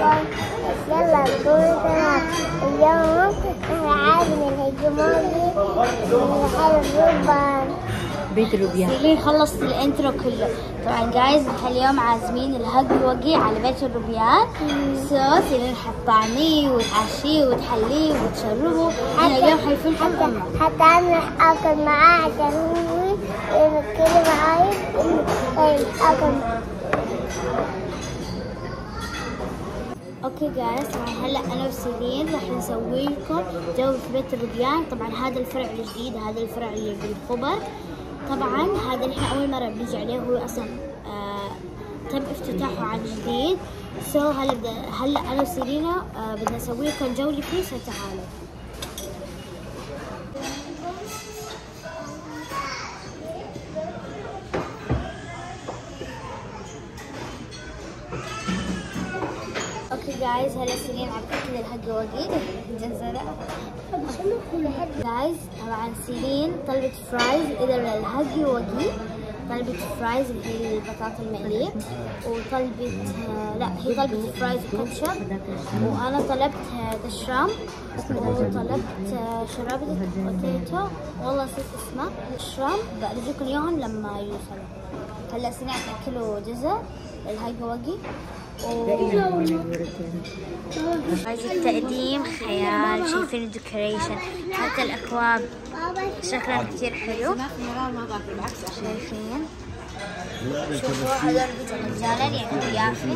يلا اليوم الهجموني بيت الروبيان سيلين خلصت الانترو كله. طبعا جايز اليوم عازمين الهق وقي على بيت الروبيان سو سيلين حطعميه وتعشيه وتحليه وتشربه إحنا اليوم حيفون حتى حتى أنا آكل معاه عشان هو يمكن معاي طيب اكل okay guys هلا أنا وسيلين راح نسوي لكم جو في بيت الروبيان طبعا هذا الفرع الجديد هذا الفرع اللي بالخبر. طبعا هذا اللي إحنا أول مرة بنيجي عليه هو أصلا آه تم افتتاحه عن جديد. so هلا هلا أنا وسيلينا آه بدنا نسوي لكم جوله فيه تعالوا جايز هلا سيلين عم تاكل الهقة وقيت جزرة جايز طبعا سيلين طلبت فرايز إذا للهقي وقي طلبت فرايز اللي هي البطاطا المقلية. وطلبت آه، لا هي طلبت فرايز وكاتشب وأنا طلبت آه، دشرام. وطلبت آه، شرابة بوتيتو والله نسيت اسمه دشرام برجيكم إياهم لما يوصلوا. هلا عم تاكلوا جزر الهقي وقي هذا التقديم خيال شايفين الديكوريشن حتى الأكواب شكلها كتير حلو. شايفين؟ شوفوا هذول بيجوا مجانا يعني ضيافة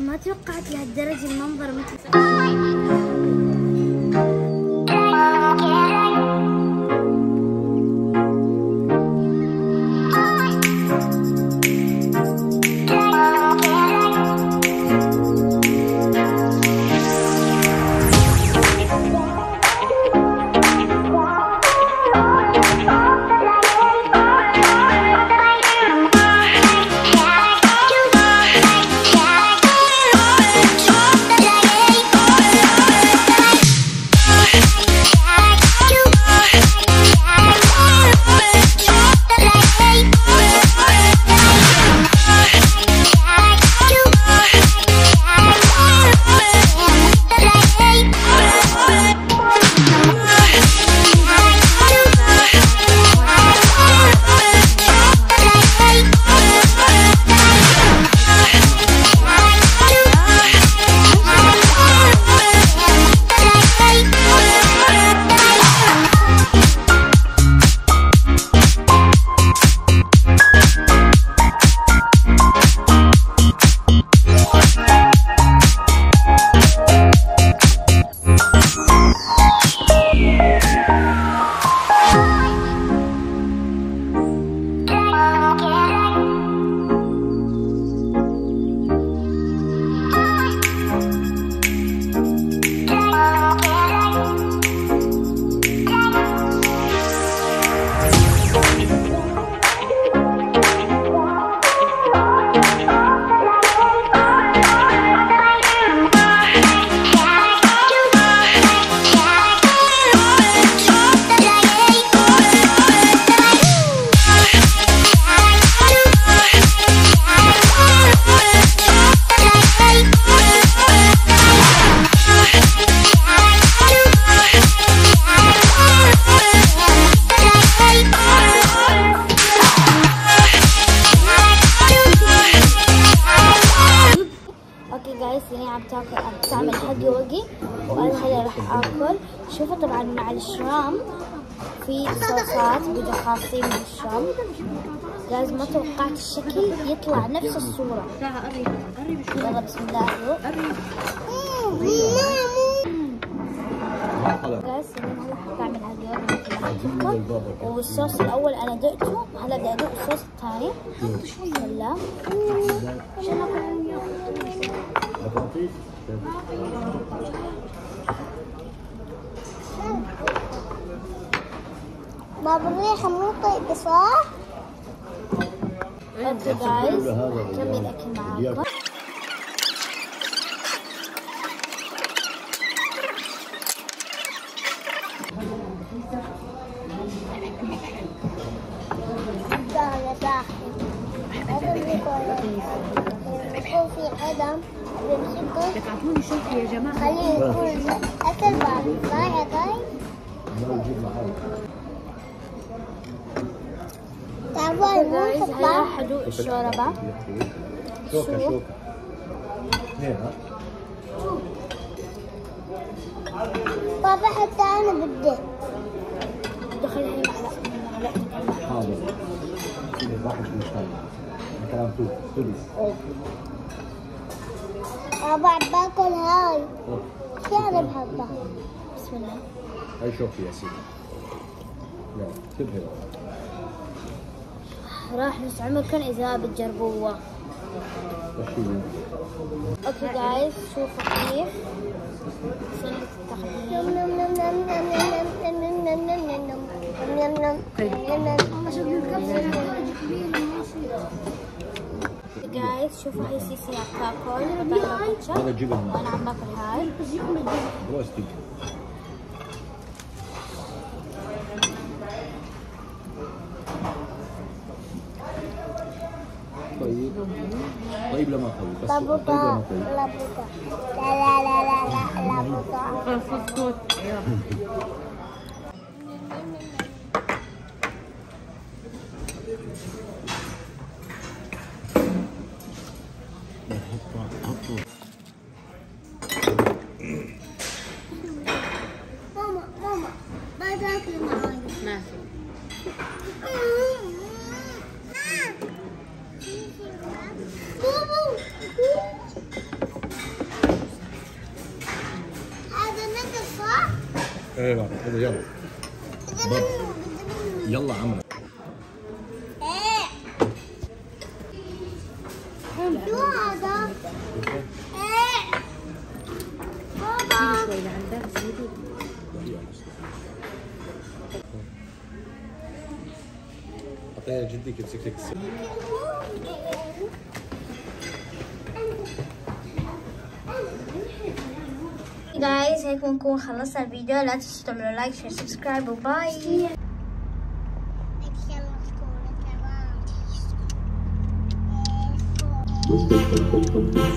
ما توقعت لهالدرجة المنظر مثل شوفوا طبعا مع الشرام في صوصات بيجوا خاصين بالشرام. جايز ما توقعت الشكل يطلع نفس الصورة. يلا بسم الله. جايز هلا ما حكيتلكم والصوص الأول أنا دقته هلا بدي ادوق الصوص الثاني بسم الله بابا الريحة مو طيبة صح؟ أوكي جايز كمل اكل معاكم يكون في عدم يا جماعة خليه يكون أكل بعض صح يا طيب؟ بابا حتى أنا بدي دخل معلقة حاضر. واحد من شوية بابا باكل هاي. شارب حبة بسم الله. هاي شوفي يا سيدي. يلا تبهر. راح نسعمكم إذا بتجربوه أوكي جايز شوفوا كيف جايز شوفوا هاي سيسي بتاكل وأنا عم باكل هاي. Kau iblam aku. Labuka. Labuka. La la la la la. Labuka. Labuka. أيوه يلا يلا. بابا يلا عمرو. شو هذا؟ أعطيها جدي كيف سكتك guys, ik ben Koen gelast video. Laat je een like, share, subscribe. Bye. Ik nog